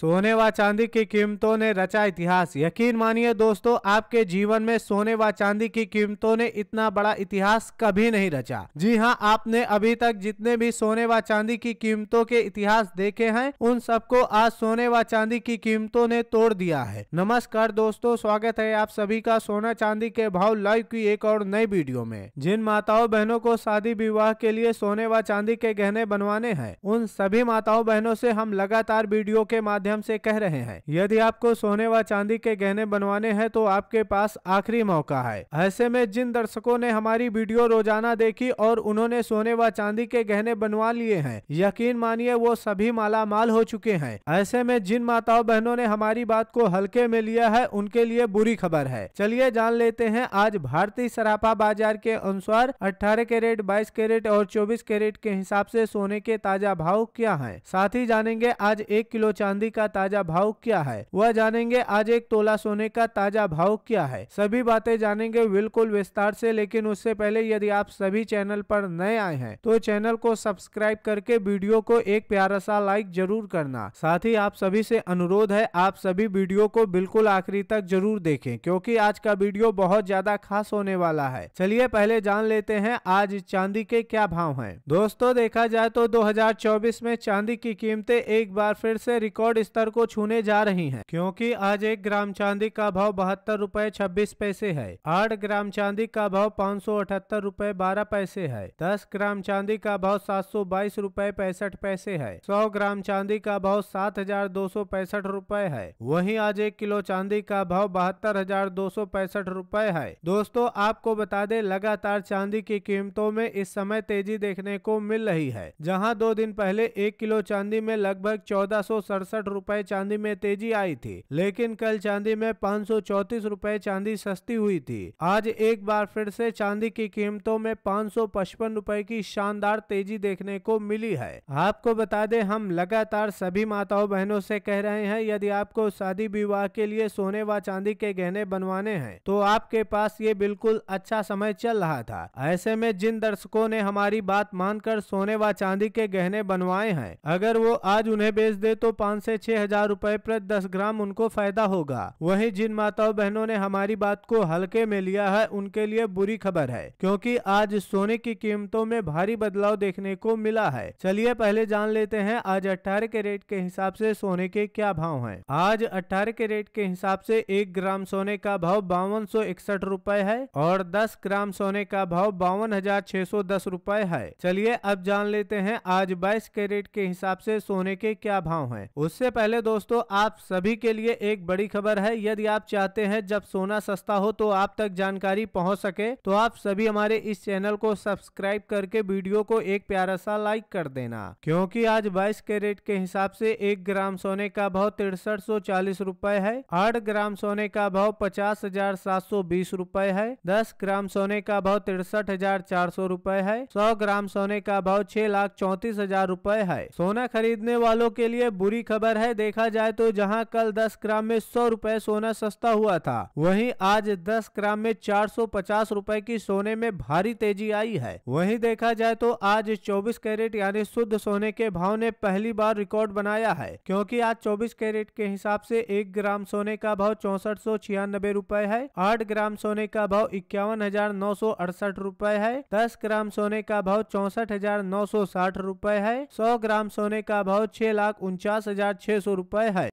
सोने व चांदी की कीमतों ने रचा इतिहास। यकीन मानिए दोस्तों, आपके जीवन में सोने व चांदी की कीमतों ने इतना बड़ा इतिहास कभी नहीं रचा। जी हाँ आपने अभी तक जितने भी सोने व चांदी की कीमतों के इतिहास देखे हैं, उन सबको आज सोने व चांदी की कीमतों ने तोड़ दिया है। नमस्कार दोस्तों, स्वागत है आप सभी का सोना चांदी के भाव लाइव की एक और नई वीडियो में। जिन माताओं बहनों को शादी विवाह के लिए सोने व चांदी के गहने बनवाने हैं, उन सभी माताओं बहनों से हम लगातार वीडियो के माध्यम से कह रहे हैं, यदि आपको सोने व चांदी के गहने बनवाने हैं तो आपके पास आखिरी मौका है। ऐसे में जिन दर्शकों ने हमारी वीडियो रोज़ाना देखी और उन्होंने सोने व चांदी के गहने बनवा लिए हैं, यकीन मानिए वो सभी माला माल हो चुके हैं। ऐसे में जिन माताओं बहनों ने हमारी बात को हल्के में लिया है, उनके लिए बुरी खबर है। चलिए जान लेते हैं, आज भारतीय सराफा बाज़ार के अनुसार 18 कैरेट 22 कैरेट और 24 कैरेट के हिसाब से सोने के ताज़ा भाव क्या है? साथ ही जानेंगे, आज एक किलो चांदी का ताज़ा भाव क्या है? वह जानेंगे आज एक तोला सोने का ताज़ा भाव क्या है। सभी बातें जानेंगे बिल्कुल विस्तार से, लेकिन उससे पहले यदि आप सभी चैनल पर नए आए हैं तो चैनल को सब्सक्राइब करके वीडियो को एक प्यारा सा लाइक ज़रूर करना। साथ ही आप सभी से अनुरोध है, आप सभी वीडियो को बिल्कुल आखिरी तक ज़रूर देखें, क्योंकि आज का वीडियो बहुत ज़्यादा खास होने वाला है। चलिए पहले जान लेते हैं, आज चांदी के क्या भाव है। दोस्तों, देखा जाए तो 2024 में चांदी की कीमतें एक बार फिर से रिकॉर्ड स्तर को छूने जा रही हैं। क्योंकि आज एक ग्राम चांदी का भाव बहत्तर रूपए छब्बीस पैसे है। आठ ग्राम चांदी का भाव पाँच सौ अठहत्तर रूपए बारह पैसे है। दस ग्राम चांदी का भाव सात सौ बाईस रूपए पैंसठ पैसे है। सौ ग्राम चांदी का भाव सात हज़ार दो सौ पैंसठ रूपए है। वहीं आज एक किलो चांदी का भाव बहत्तर हज़ार दो सौ पैंसठ रूपए है। दोस्तों, आपको बता दें, लगातार चांदी की कीमतों में इस समय तेज़ी देखने को मिल रही है। जहाँ दो दिन पहले एक किलो चांदी में लगभग चौदह सौ सड़सठ रूपए चांदी में तेज़ी आई थी, लेकिन कल चांदी में पाँच सौ रूपए चांदी सस्ती हुई थी। आज एक बार फिर से चांदी की कीमतों में पाँच सौ पचपन रूपए की शानदार तेज़ी देखने को मिली है। आपको बता दें, हम लगातार सभी माताओं बहनों से कह रहे हैं, यदि आपको शादी विवाह के लिए सोने व चांदी के गहने बनवाने हैं तो आपके पास ये बिल्कुल अच्छा समय चल रहा था। ऐसे में जिन दर्शकों ने हमारी बात मानकर सोने व चांदी के गहने बनवाए हैं, अगर वो आज उन्हें बेच दे तो पाँच से छह हज़ार रूपए प्रति दस ग्राम उनको फ़ायदा होगा। वहीं जिन माताओं बहनों ने हमारी बात को हल्के में लिया है, उनके लिए बुरी खबर है, क्योंकि आज सोने की कीमतों में भारी बदलाव देखने को मिला है। चलिए पहले जान लेते हैं, आज अट्ठारह के रेट के हिसाब से सोने के क्या भाव हैं। आज अट्ठारह के रेट के हिसाब से एक ग्राम सोने का भाव बावन सौ इकसठ रूपए है और दस ग्राम सोने का भाव बावन हज़ार छह सौ दस रूपए है। चलिए अब जान लेते हैं, आज बाईस कैरेट के हिसाब से सोने के क्या भाव हैं। उससे पहले दोस्तों, आप सभी के लिए एक बड़ी खबर है। यदि आप चाहते हैं जब सोना सस्ता हो तो आप तक जानकारी पहुँच सके तो आप सभी हमारे इस चैनल को सब्सक्राइब करके वीडियो को एक प्यारा सा लाइक कर देना। क्योंकि आज 22 कैरेट के हिसाब से एक ग्राम सोने का भाव तिरसठ सौ चालीस रूपए है, आठ ग्राम सोने का भाव पचास हज़ार सात सौ बीस रूपए है, दस ग्राम सोने का भाव तिरसठ हज़ार चार सौ रूपए है, सौ ग्राम सोने का भाव छह लाख चौतीस हज़ार रूपए है। सोना खरीदने वालों के लिए बुरी खबर है, देखा जाए तो जहाँ कल 10 ग्राम में सौ रूपए सोना सस्ता हुआ था, वहीं आज 10 ग्राम में 450 रुपए की सोने में भारी तेज़ी आई है। वहीं देखा जाए तो आज 24 कैरेट यानी शुद्ध सोने के भाव ने पहली बार रिकॉर्ड बनाया है, क्योंकि आज 24 कैरेट के हिसाब से एक ग्राम सोने का भाव चौसठ सौ छियानबे रूपए है, आठ ग्राम सोने का भाव इक्यावन हज़ार नौ सौ अड़सठ रूपए है, दस ग्राम सोने का भाव चौसठ हज़ार नौ सौ साठ रूपए है, सौ ग्राम सोने का भाव छह लाख उनचास हज़ार छह सौ रूपए है